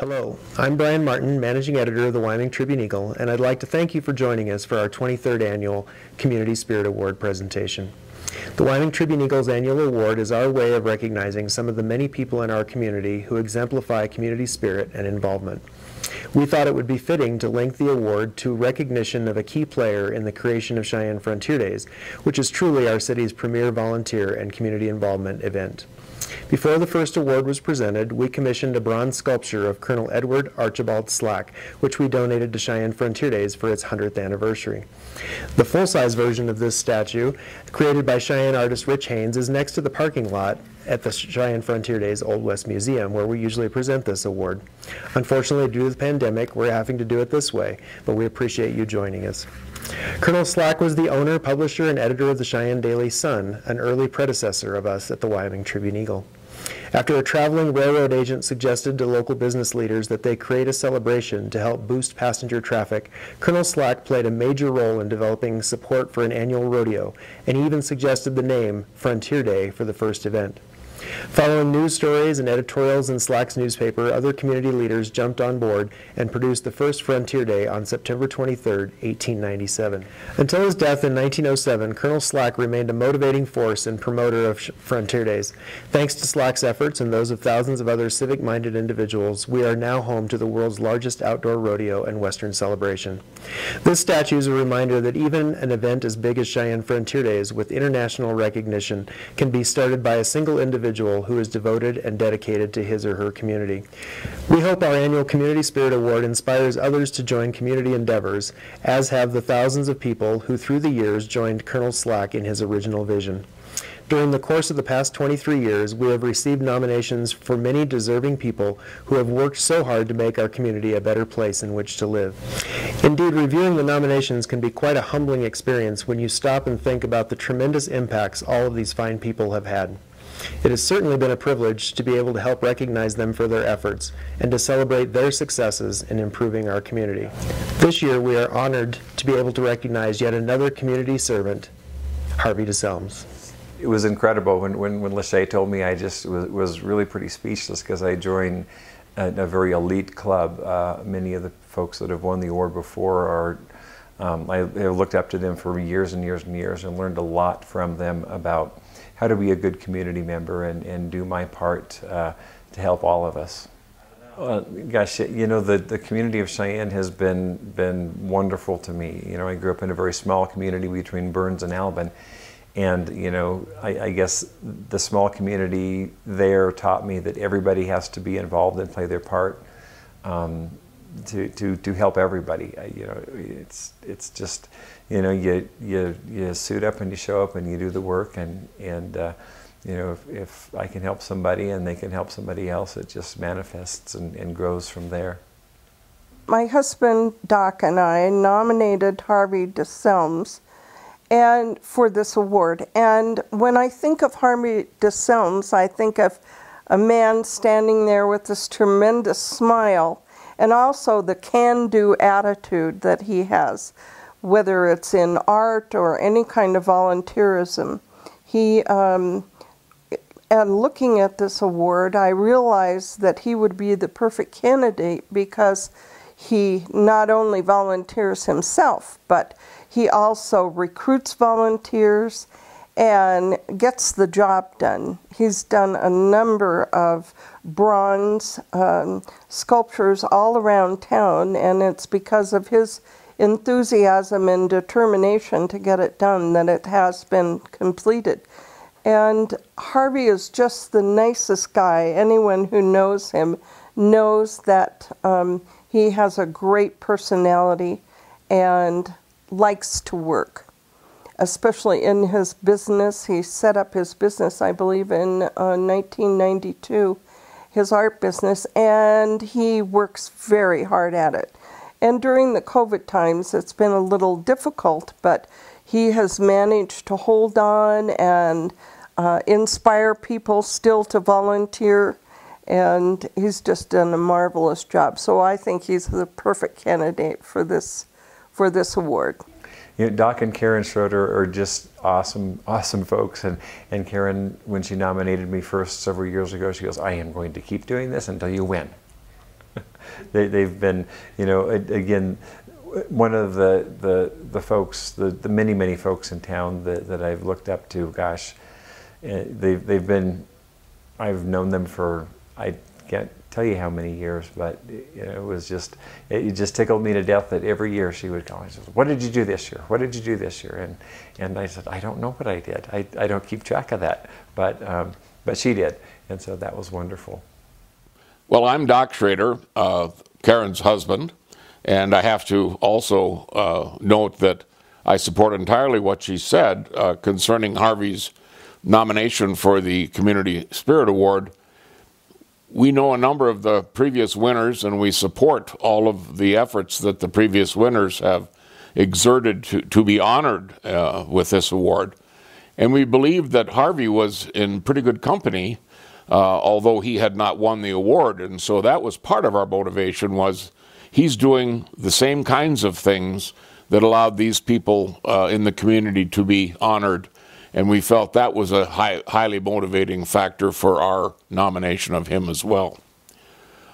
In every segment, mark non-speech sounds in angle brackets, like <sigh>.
Hello, I'm Brian Martin, Managing Editor of the Wyoming Tribune Eagle, and I'd like to thank you for joining us for our 23rd Annual Community Spirit Award presentation. The Wyoming Tribune Eagle's annual award is our way of recognizing some of the many people in our community who exemplify community spirit and involvement. We thought it would be fitting to link the award to recognition of a key player in the creation of Cheyenne Frontier Days, which is truly our city's premier volunteer and community involvement event. Before the first award was presented, we commissioned a bronze sculpture of Colonel Edward Archibald Slack, which we donated to Cheyenne Frontier Days for its 100th anniversary. The full-size version of this statue, created by Cheyenne artist Rich Haynes, is next to the parking lot at the Cheyenne Frontier Days Old West Museum, where we usually present this award. Unfortunately, due to the pandemic, we're having to do it this way, but we appreciate you joining us. Colonel Slack was the owner, publisher, and editor of the Cheyenne Daily Sun, an early predecessor of us at the Wyoming Tribune Eagle. After a traveling railroad agent suggested to local business leaders that they create a celebration to help boost passenger traffic, Colonel Slack played a major role in developing support for an annual rodeo, and even suggested the name Frontier Day for the first event. Following news stories and editorials in Slack's newspaper, other community leaders jumped on board and produced the first Frontier Day on September 23, 1897. Until his death in 1907, Colonel Slack remained a motivating force and promoter of Frontier Days. Thanks to Slack's efforts and those of thousands of other civic-minded individuals, we are now home to the world's largest outdoor rodeo and Western celebration. This statue is a reminder that even an event as big as Cheyenne Frontier Days with international recognition can be started by a single individual who is devoted and dedicated to his or her community. We hope our annual Community Spirit Award inspires others to join community endeavors, as have the thousands of people who through the years joined Colonel Slack in his original vision. During the course of the past 23 years, we have received nominations for many deserving people who have worked so hard to make our community a better place in which to live. Indeed, reviewing the nominations can be quite a humbling experience when you stop and think about the tremendous impacts all of these fine people have had. It has certainly been a privilege to be able to help recognize them for their efforts and to celebrate their successes in improving our community. This year, we are honored to be able to recognize yet another community servant, Harvey DeSelms it was incredible when when when Lachey told me. I just was, was really pretty speechless because I joined a, a, very elite club. Uh, many of the folks that have won the award before are. Um, I, I looked up to them for years and years and years and learned a lot from them about how to be a good community member and, and do my part uh, to help all of us. Uh, gosh, you know, the, the community of Cheyenne has been, been wonderful to me. You know, I grew up in a very small community between Burns and Albin and you know I, I, guess the small community there taught me that everybody has to be involved and play their part um, to, to, to help everybody you know it's it's just you know you, you you suit up and you show up and you do the work and and uh, you know if, if I can help somebody and they can help somebody else it just manifests and, and grows from there my husband Doc and I nominated Harvey DeSelms and for this award. And when I think of Harvey DeSelms, I think of a man standing there with this tremendous smile and also the can do attitude that he has, whether it's in art or any kind of volunteerism. He, um, and looking at this award, I realized that he would be the perfect candidate because he not only volunteers himself, but he also recruits volunteers and gets the job done. He's done a number of bronze um, sculptures all around town, and it's because of his enthusiasm and determination to get it done that it has been completed. And Harvey is just the nicest guy. Anyone who knows him knows that um, he has a great personality and likes to work, especially in his business. He set up his business, I believe, in uh, 1992, his art business, and he works very hard at it. And during the COVID times, it's been a little difficult, but he has managed to hold on and uh, inspire people still to volunteer and he's just done a marvelous job. So I think he's the perfect candidate for this for this award. You know, Doc and Karen Schroeder are just awesome, awesome folks. And, and Karen, when she nominated me first several years ago, she goes, I am going to keep doing this until you win. <laughs> they, they've been, you know, again, one of the, the, the folks, the, the many, many folks in town that, that I've looked up to, gosh, eh, they've, they've been, I've known them for, I can't tell you how many years, but it was just, it just tickled me to death that every year she would call and says, what did you do this year? What did you do this year? And, and I said, I don't know what I did. I, I don't keep track of that. But, um, but she did. And so that was wonderful. Well, I'm Doc Schrader, uh, Karen's husband. And I have to also uh, note that I support entirely what she said uh, concerning Harvey's nomination for the Community Spirit Award. We know a number of the previous winners, and we support all of the efforts that the previous winners have exerted to, to be honored uh, with this award. And we believe that Harvey was in pretty good company, uh, although he had not won the award. And so that was part of our motivation was he's doing the same kinds of things that allowed these people uh, in the community to be honored. And we felt that was a high, highly motivating factor for our nomination of him as well.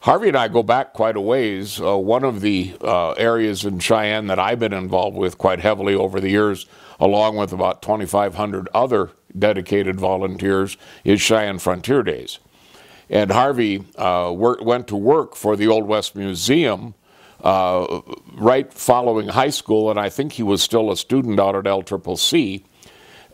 Harvey and I go back quite a ways. Uh, one of the uh, areas in Cheyenne that I've been involved with quite heavily over the years, along with about 2,500 other dedicated volunteers, is Cheyenne Frontier Days. And Harvey uh, went to work for the Old West Museum uh, right following high school, and I think he was still a student out at LCCC.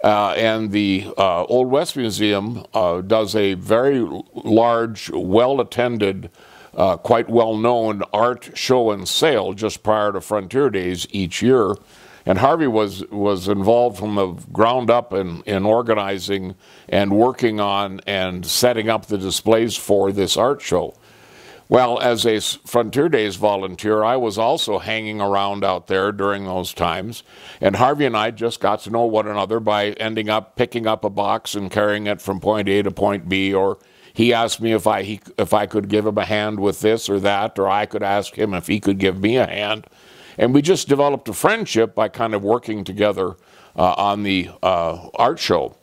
Uh, and the uh, Old West Museum uh, does a very large, well attended, uh, quite well known art show and sale just prior to Frontier Days each year. And Harvey was, was involved from the ground up in, in organizing and working on and setting up the displays for this art show. Well, as a Frontier Days volunteer, I was also hanging around out there during those times. And Harvey and I just got to know one another by ending up picking up a box and carrying it from point A to point B. Or he asked me if I, he, if I could give him a hand with this or that, or I could ask him if he could give me a hand. And we just developed a friendship by kind of working together uh, on the uh, art show.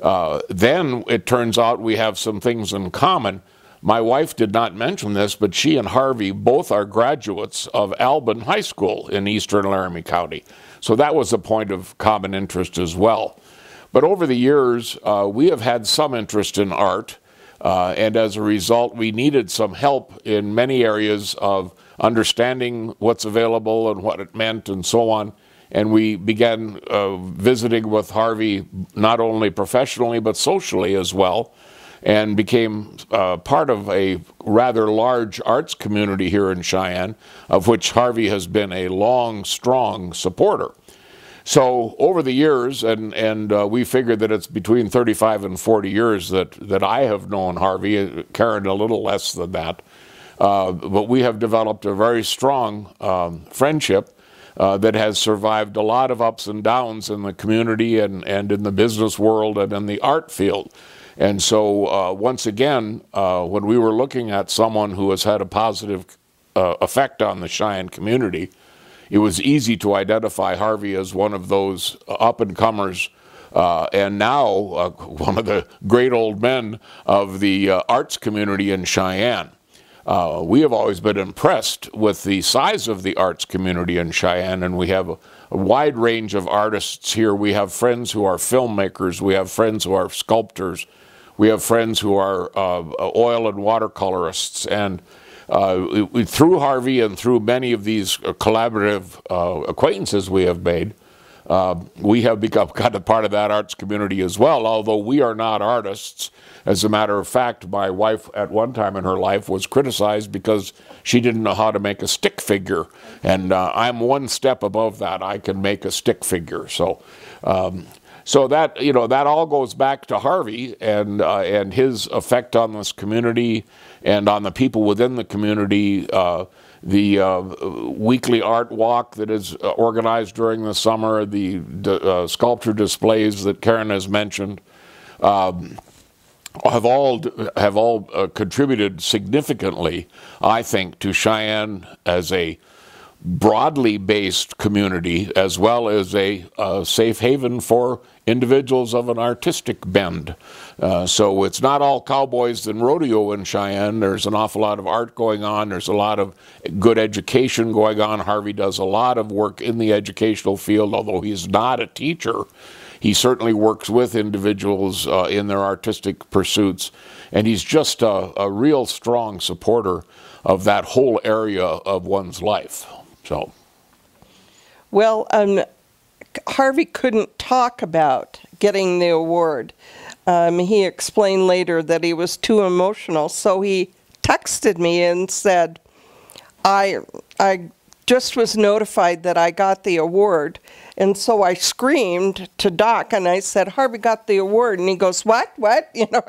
Uh, then it turns out we have some things in common. My wife did not mention this, but she and Harvey both are graduates of Albin High School in eastern Laramie County. So that was a point of common interest as well. But over the years, uh, we have had some interest in art, uh, and as a result, we needed some help in many areas of understanding what's available and what it meant and so on. And we began uh, visiting with Harvey not only professionally but socially as well and became uh, part of a rather large arts community here in Cheyenne, of which Harvey has been a long, strong supporter. So over the years, and, and uh, we figured that it's between 35 and 40 years that, that I have known Harvey, uh, Karen a little less than that. Uh, but we have developed a very strong um, friendship uh, that has survived a lot of ups and downs in the community and, and in the business world and in the art field. And so, uh, once again, uh, when we were looking at someone who has had a positive uh, effect on the Cheyenne community, it was easy to identify Harvey as one of those up and comers. Uh, and now, uh, <laughs> one of the great old men of the uh, arts community in Cheyenne. we have always been impressed with the size of the arts community in Cheyenne, and we have a, a wide range of artists here. We have friends who are filmmakers, we have friends who are sculptors, we have friends who are uh, oil and watercolorists, and uh, we, through Harvey and through many of these collaborative uh, acquaintances we have made, uh, we have become <laughs> kind of part of that arts community as well, although we are not artists. As a matter of fact, my wife at one time in her life was criticized because she didn't know how to make a stick figure. And uh, I'm one step above that. I can make a stick figure. So um, so that you know that all goes back to Harvey and uh, and his effect on this community and on the people within the community. Uh, the uh, weekly art walk that is uh, organized during the summer, the uh, sculpture displays that Karen has mentioned, um, have all have all uh, contributed significantly, I think, to Cheyenne as a broadly based community as well as a, a safe haven for individuals of an artistic bend. Uh, so it's not all cowboys and rodeo in Cheyenne. There's an awful lot of art going on. There's a lot of good education going on. Harvey does a lot of work in the educational field, although he's not a teacher. He certainly works with individuals uh, in their artistic pursuits, and he's just a, a real strong supporter of that whole area of one's life. So. Well, um, Harvey couldn't talk about getting the award. Um, he explained later that he was too emotional, so he texted me and said, "I I just was notified that I got the award. And so I screamed to Doc and I said, Harvey got the award. And he goes, What? What? <laughs> You know,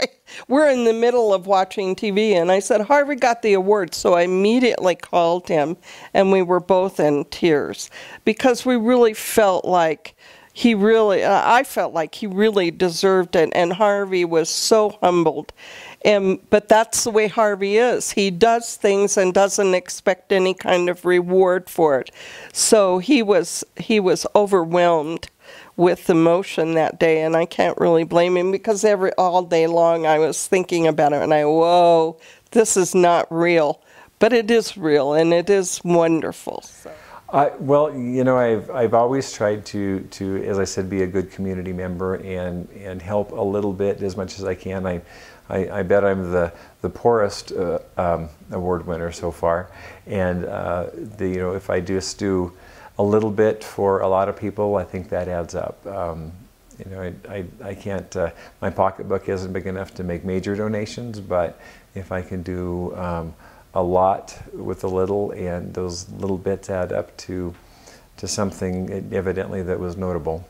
we're in the middle of watching TV. And I said, Harvey got the award. So I immediately called him and we were both in tears because we really felt like he really, uh, I felt like he really deserved it. And Harvey was so humbled. And, but that's the way Harvey is. He does things and doesn't expect any kind of reward for it. So he was he was overwhelmed with emotion that day, and I can't really blame him because every all day long I was thinking about it, and I whoa, this is not real, but it is real and it is wonderful. So. Uh, well, you know, I've, I've always tried to, to, as I said, be a good community member and, and help a little bit as much as I can. I, I, I bet I'm the, the poorest uh, um, award winner so far. And, uh, the, you know, if I just do a little bit for a lot of people, I think that adds up. Um, you know, I, I, I can't, uh, my pocketbook isn't big enough to make major donations, but if I can do um, a lot with a little, and those little bits add up to to something evidently that was notable.